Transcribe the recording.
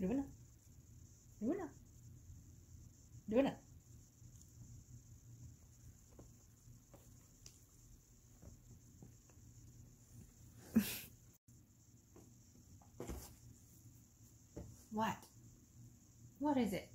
Di mana? Di mana? Di mana? what? What is it?